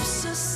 closer.